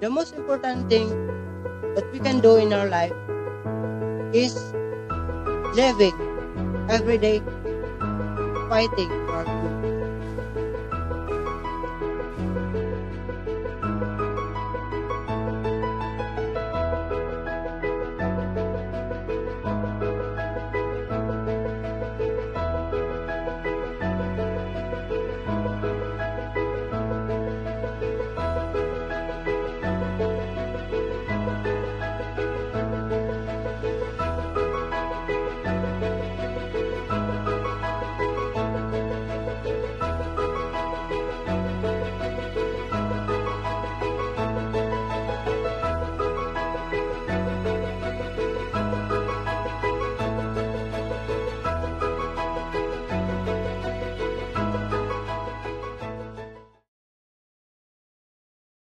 the most important thing that we can do in our life is living every day, fighting for our good.